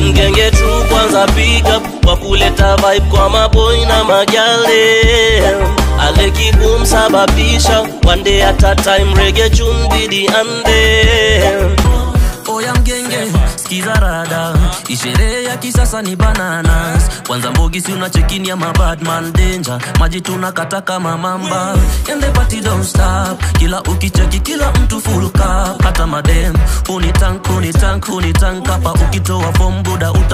mgenge tu kwanza pick up kwa kuleta vibe kwa maboy na magyale aleki boom sababisha one day at a time reggae chumbidi ande. Oya mgenge skiza rada. Isherehe ya kisasa ni bananas. Kwanza mbogi si unachekini ya mabadman danger. Maji tunakata kama mamba. Yende party don't stop. Kila ukicheki kila mtu full cup. hata madem. Unitank unitank unitank hapa ukitoa fombuda yo